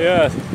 Yes.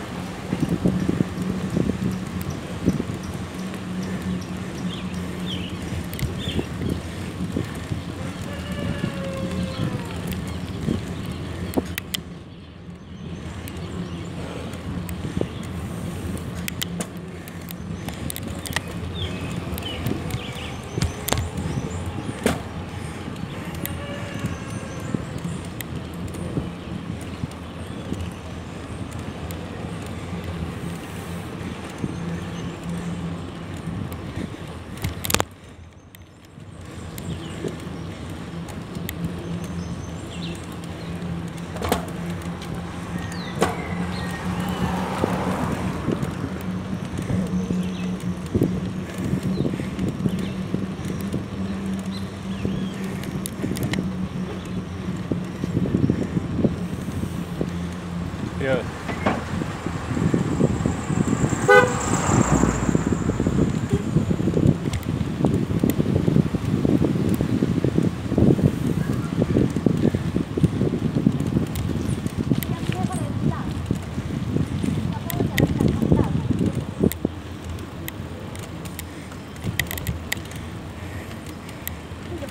Yes.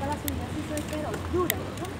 Para